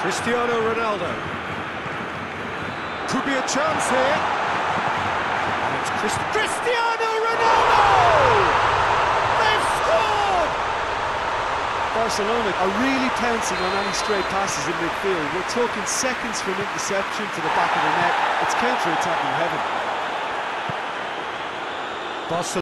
Cristiano Ronaldo. Could be a chance here. And it's Chris- Cristiano Ronaldo! They've scored! Barcelona are really pouncing on any stray passes in midfield. We're talking seconds from interception to the back of the net. It's counter-attacking heaven. Barcelona.